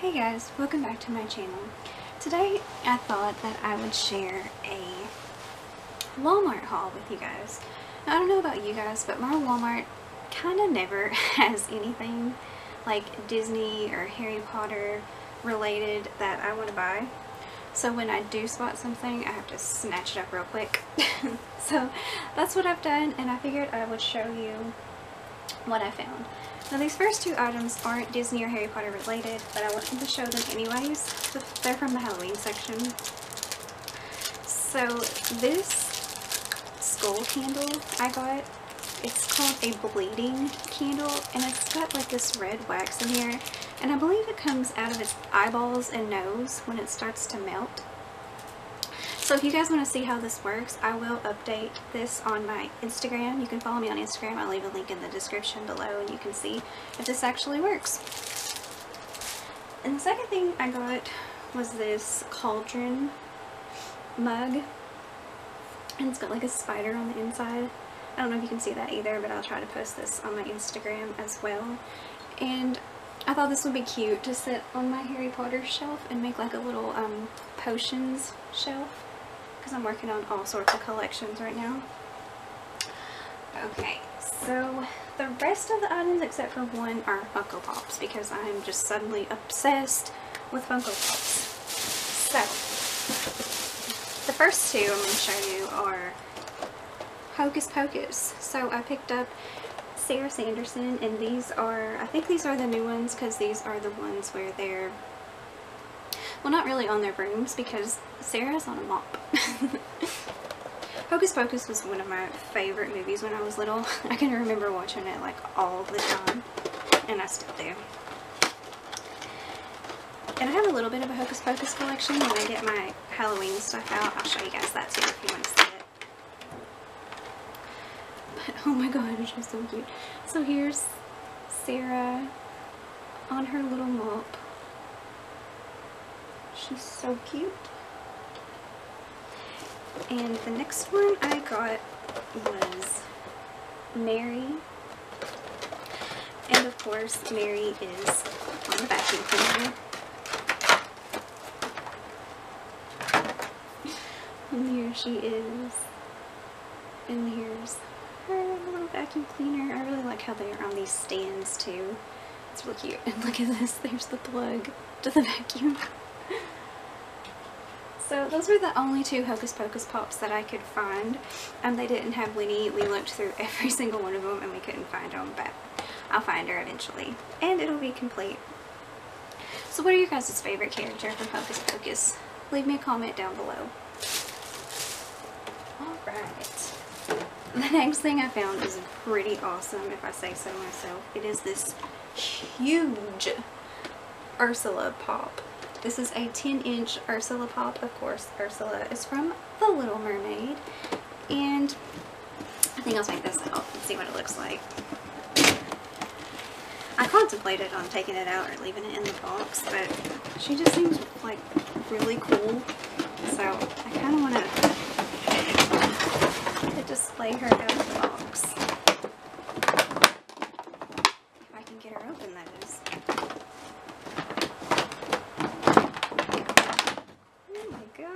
Hey guys, welcome back to my channel. Today I thought that I would share a Walmart haul with you guys. Now, I don't know about you guys, but my Walmart kind of never has anything like Disney or Harry Potter related that I want to buy. So when I do spot something, I have to snatch it up real quick. so that's what I've done and I figured I would show you what I found. Now these first two items aren't Disney or Harry Potter related, but I wanted to show them anyways. They're from the Halloween section. So this skull candle I got, it's called a bleeding candle and it's got like this red wax in here and I believe it comes out of its eyeballs and nose when it starts to melt. So if you guys want to see how this works, I will update this on my Instagram. You can follow me on Instagram. I'll leave a link in the description below and you can see if this actually works. And the second thing I got was this cauldron mug. And it's got like a spider on the inside. I don't know if you can see that either, but I'll try to post this on my Instagram as well. And I thought this would be cute to sit on my Harry Potter shelf and make like a little um, potions shelf because I'm working on all sorts of collections right now. Okay, so the rest of the items except for one are Funko Pops because I'm just suddenly obsessed with Funko Pops. So, the first two I'm going to show you are Hocus Pocus. So I picked up Sarah Sanderson and these are, I think these are the new ones because these are the ones where they're well, not really on their brooms because Sarah's on a mop. Hocus Pocus was one of my favorite movies when I was little. I can remember watching it like all the time, and I still do. And I have a little bit of a Hocus Pocus collection. When I get my Halloween stuff out, I'll show you guys that too if you want to see it. But, oh my god, she's so cute. So here's Sarah on her little mop. She's so cute. And the next one I got was Mary. And of course, Mary is on the vacuum cleaner. And here she is. And here's her little vacuum cleaner. I really like how they are on these stands too. It's really cute. And look at this, there's the plug to the vacuum. So those were the only two Hocus Pocus Pops that I could find. Um, they didn't have Winnie. We looked through every single one of them and we couldn't find them, but I'll find her eventually. And it'll be complete. So what are your guys' favorite character from Hocus Pocus? Leave me a comment down below. Alright. The next thing I found is pretty awesome, if I say so myself. It is this huge Ursula pop. This is a 10 inch Ursula pop. Of course, Ursula is from The Little Mermaid. And I think I'll take this out and see what it looks like. I contemplated on taking it out or leaving it in the box, but she just seems like really cool. So I kind of want to display her out of the box. If I can get her open, that is.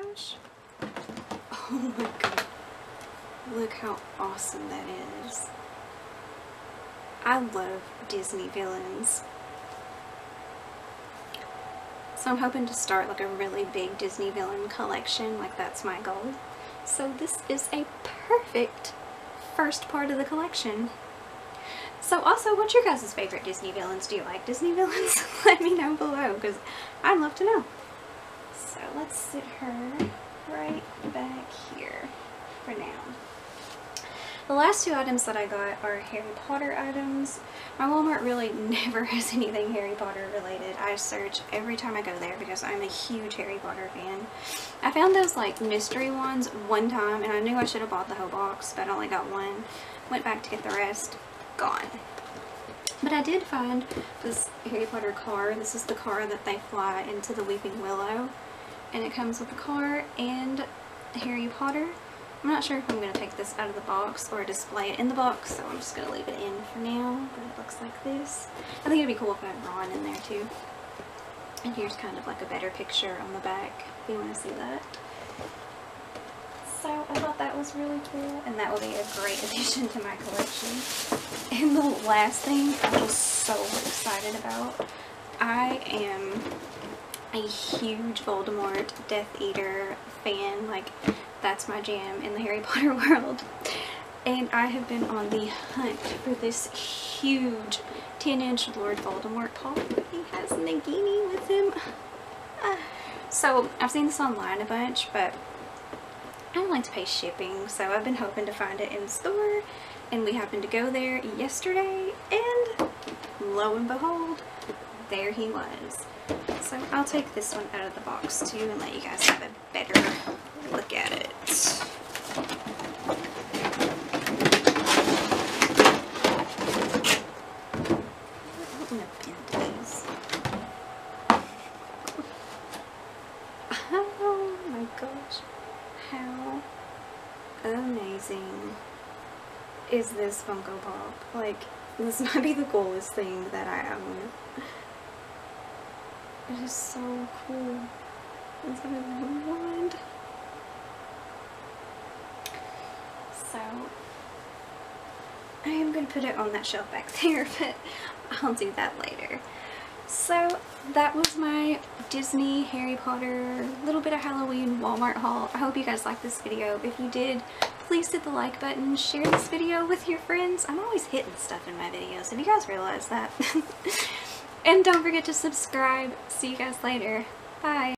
Gosh. Oh my god. Look how awesome that is. I love Disney villains. So I'm hoping to start like a really big Disney villain collection, like that's my goal. So this is a perfect first part of the collection. So also, what's your guys' favorite Disney villains? Do you like Disney villains? Let me know below because I'd love to know. So let's sit her right back here for now. The last two items that I got are Harry Potter items. My Walmart really never has anything Harry Potter related. I search every time I go there because I'm a huge Harry Potter fan. I found those like mystery ones one time and I knew I should have bought the whole box but I only got one. Went back to get the rest. Gone. But I did find this Harry Potter car. This is the car that they fly into the Weeping Willow and it comes with a car and Harry Potter. I'm not sure if I'm going to take this out of the box or display it in the box, so I'm just going to leave it in for now, but it looks like this. I think it'd be cool if I had Ron in there too. And here's kind of like a better picture on the back if you want to see that. So I thought that was really cool and that will be a great addition to my collection. And the last thing I'm so excited about, I am a huge Voldemort Death Eater fan. Like that's my jam in the Harry Potter world. And I have been on the hunt for this huge 10 inch Lord Voldemort pop. He has Nagini with him. Uh, so I've seen this online a bunch, but I don't like to pay shipping, so I've been hoping to find it in store. And we happened to go there yesterday, and lo and behold, there he was. So I'll take this one out of the box too and let you guys have a better look at it. Oh my gosh. How amazing is this Funko Pop? Like, this might be the coolest thing that I own. It is so cool. It's what I want. So, I am going to put it on that shelf back there, but I'll do that later. So that was my Disney, Harry Potter, little bit of Halloween Walmart haul. I hope you guys liked this video. If you did, please hit the like button. Share this video with your friends. I'm always hitting stuff in my videos. Have you guys realized that? and don't forget to subscribe. See you guys later. Bye.